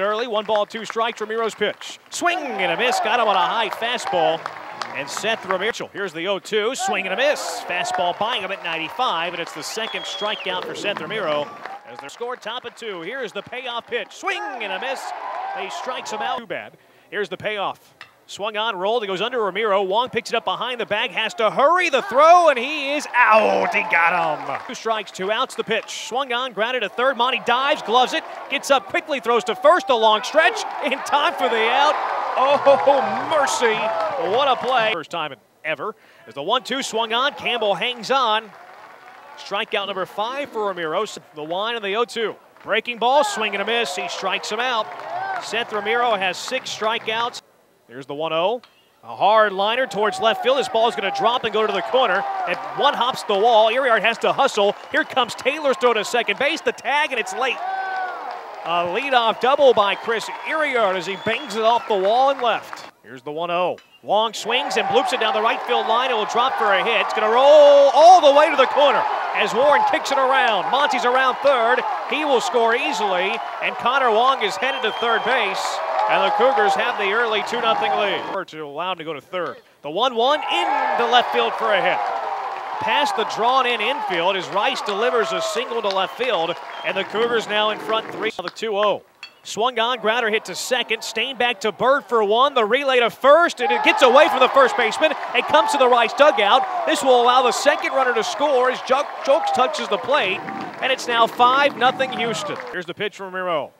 Early, one ball, two strikes, Romero's pitch. Swing and a miss, got him on a high fastball. And Seth Romero, here's the 0-2, swing and a miss. Fastball buying him at 95, and it's the second strikeout for Seth Romero. As they score top of two, here's the payoff pitch. Swing and a miss. He strikes him out. Too bad. Here's the payoff. Swung on, rolled, he goes under Romero. Wong picks it up behind the bag, has to hurry the throw, and he is out. He got him. Two strikes, two outs, the pitch. Swung on, grounded to third. Monty dives, gloves it, gets up quickly, throws to first, a long stretch, in time for the out. Oh, mercy. What a play. First time ever. As the 1 2 swung on, Campbell hangs on. Strikeout number five for Romero. The one and the 0 2. Breaking ball, swing and a miss. He strikes him out. Seth Romero has six strikeouts. There's the 1 0. A hard liner towards left field. This ball is going to drop and go to the corner. And one hops the wall. Irizarry has to hustle. Here comes Taylor's throw to second base. The tag, and it's late. A leadoff double by Chris Irizarry as he bangs it off the wall and left. Here's the 1 0. Long swings and bloops it down the right field line. It will drop for a hit. It's going to roll all the way to the corner as Warren kicks it around. Monty's around third. He will score easily. And Connor Wong is headed to third base. And the Cougars have the early 2 0 lead. To allow him to go to third. The 1 1 into left field for a hit. Past the drawn in infield as Rice delivers a single to left field. And the Cougars now in front 3 the 2 0. Swung on, grounder hit to second. Stain back to Bird for one. The relay to first, and it gets away from the first baseman and comes to the Rice dugout. This will allow the second runner to score as Jokes touches the plate, and it's now 5 0 Houston. Here's the pitch from Romero.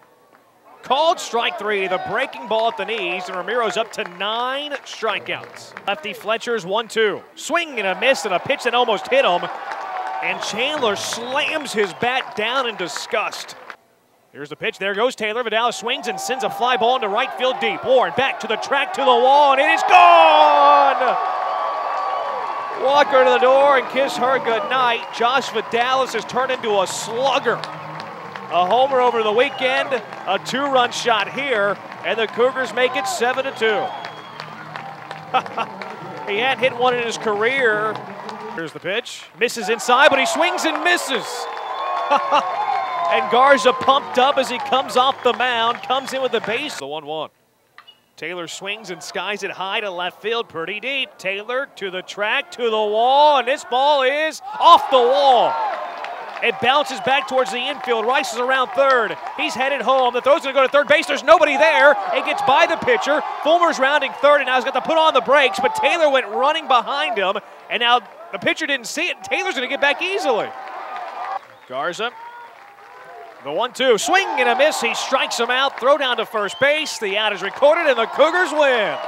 Called strike three, the breaking ball at the knees, and Romero's up to nine strikeouts. Lefty Fletcher's 1 2. Swing and a miss, and a pitch that almost hit him. And Chandler slams his bat down in disgust. Here's the pitch. There goes Taylor. Vidal swings and sends a fly ball into right field deep. Warren back to the track to the wall, and it is gone! Walker to the door and kiss her goodnight. Josh Vidales has turned into a slugger. A homer over the weekend, a two-run shot here, and the Cougars make it 7 to 2. he hadn't hit one in his career. Here's the pitch. Misses inside, but he swings and misses. and Garza pumped up as he comes off the mound, comes in with the base. The 1 1. Taylor swings and skies it high to left field, pretty deep. Taylor to the track, to the wall, and this ball is off the wall. It bounces back towards the infield. Rice is around third. He's headed home. The throw's going to go to third base. There's nobody there. It gets by the pitcher. Fulmer's rounding third, and now he's got to put on the brakes, but Taylor went running behind him, and now the pitcher didn't see it. Taylor's going to get back easily. Garza. The one two. Swing and a miss. He strikes him out. Throw down to first base. The out is recorded, and the Cougars win.